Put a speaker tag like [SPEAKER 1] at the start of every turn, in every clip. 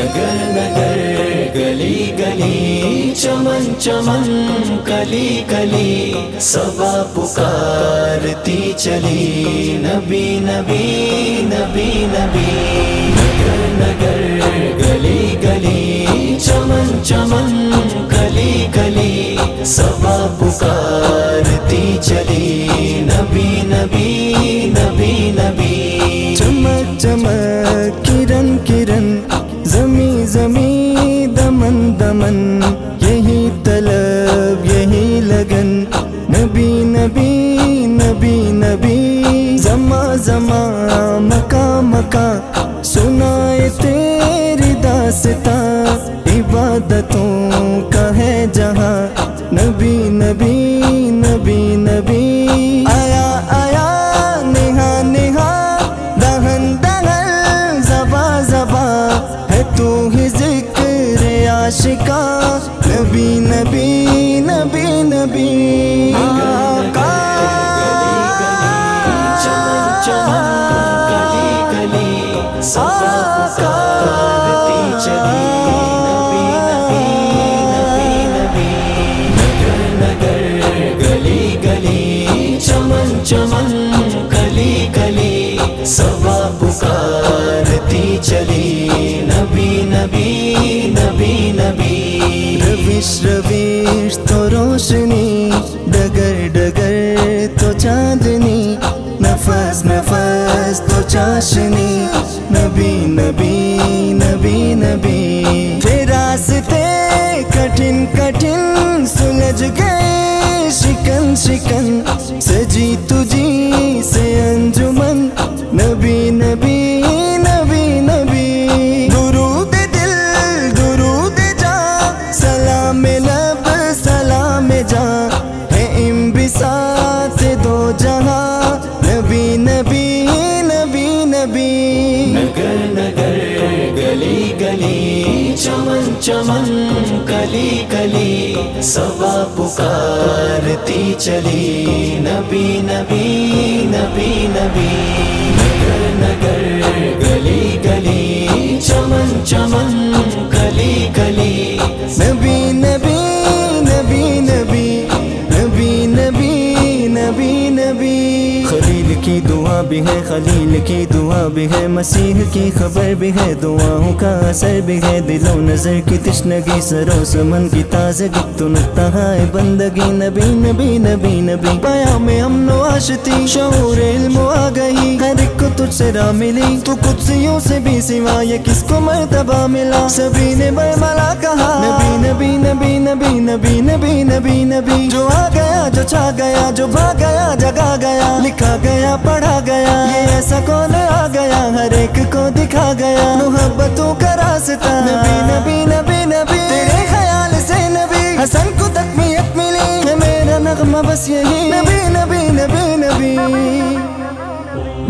[SPEAKER 1] नगर नगर, गली गली, चमन चमन, कली कली, सबा पुकारती चली, नबी नबी नबी नबी। नगर नगर, गली गली, चमन चमन, कली कली, सबा पुकारती चली, नबी नबी नबी नबी।
[SPEAKER 2] चमक चमक जमी दमन दमन, यही तलब, यही लगन। नबी नबी नबी नबी, जमा जमा, मका मका। सुनाए तेरी दासता, इबादतों का है जहाँ। नबी नबी है तू ही ज़िक्र आशिका। नबी नबी नबी नबी। आका
[SPEAKER 1] चमन चमन। नबी
[SPEAKER 2] रविश रविश तो रोशनी, डगर डगर तो चांदनी, नफस नफस तो चाशनी। नबी नबी नबी नबी। फिर रास्ते कठिन कठिन, सुलझ गए शिकन शिकन। सजी तुझी से अंजुमन, नबी नबी
[SPEAKER 1] चमन कली कली सबा पुकारती चली नबी नबी नबी नबी
[SPEAKER 2] की दुआ भी है, खलील की दुआ भी है, मसीह की खबर भी है, दुआओं का असर भी है, दिलो नज़र की तिश्नगी सरो समन की ताजगी तो नुकता है, बंदगी, नबी नबी नबी नबी। पाया में अमनो आशती शऊर इल्म आ गई, हर एक को तुझसे राह मिली, तू कुछ यूँ से भी सिवा, ये किसको मर्तबा मिला? सभी ने बरमला कहा, नबी नबी नबी नबी नबी नबी नबी नबी। जो आ गया, जो छा गया, जो भाग गया, जगा गया, लिखा गया पढ़ा गया। ये ऐसा कौन आ गया? हर एक को दिखा गया। मोहब्बतों का रास्ता। नबी नबी नबी नबी। तेरे ख्याल से नबी। हसन को तकमीयत मिली। मेरा नगमा बस यही। नबी नबी नबी नबी।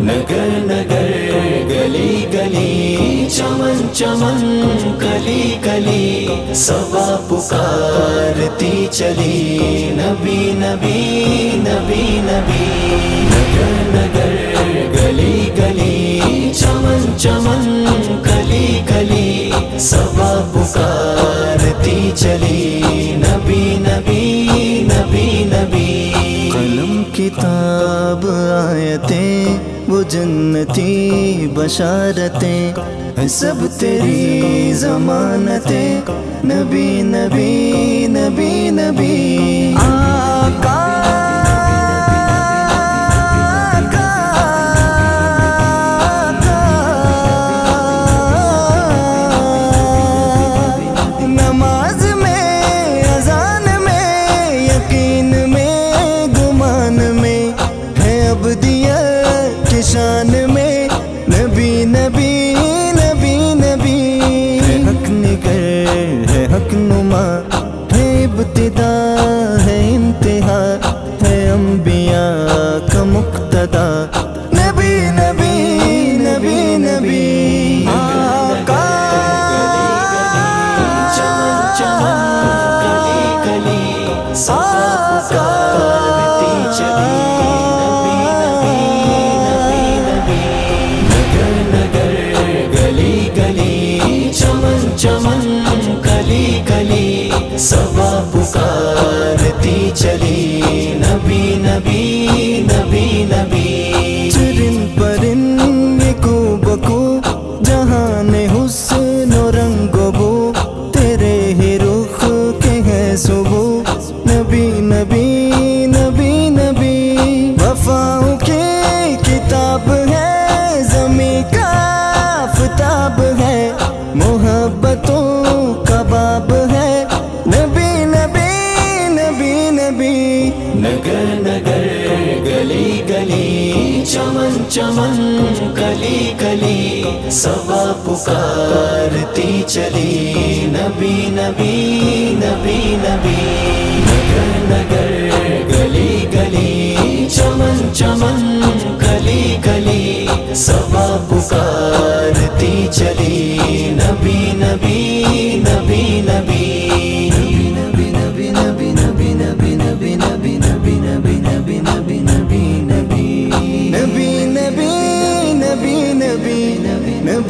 [SPEAKER 1] नगर नगर। गली गली, चमन चमन कली कली सबा पुकारती चली, नबी नबी नबी नबी। नगर नगर, गली गली, चमन चमन कली कली सबा पुकारती चली, नबी नबी नबी नबी।
[SPEAKER 2] कलम किताब आयतें वो जन्नती बशारतें सब तेरी जमानतें। नबी नबी नबी नबी। आका ನುಮ चमन गली गली
[SPEAKER 1] सवा पुकारती चली। नबी नबी नबी नबी। नगर नगर, गली गली। चमन चमन गली गली। सवा पुकारती चली। नबी नबी नबी नबी।